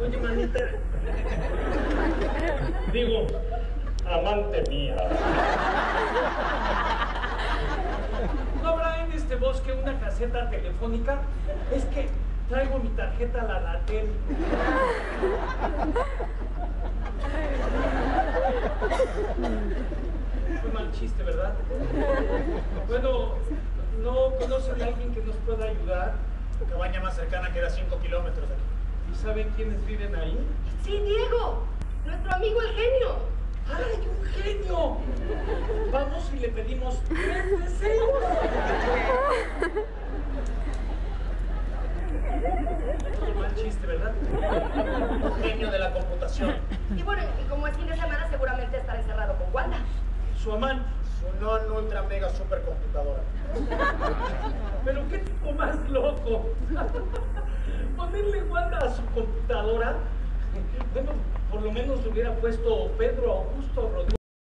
Oye, manita. Digo, amante mía. ¿No habrá en este bosque una caseta telefónica? Es que traigo mi tarjeta la Latel. Fue mal chiste, ¿verdad? Bueno, ¿no conocen a alguien que nos pueda ayudar? La cabaña más cercana queda a 5 kilómetros aquí. ¿Y saben quiénes viven ahí? Sí, Diego, nuestro amigo el genio. ¡Ay, un genio! Vamos y le pedimos tres deseos. Otro mal chiste, ¿verdad? Un genio de la computación. Y bueno, y como es fin de semana, seguramente estará encerrado con Wanda. Su amante. Su non ultra mega supercomputadora. Pero qué tipo más loco. Su computadora. Bueno, por lo menos hubiera puesto Pedro Augusto Rodríguez.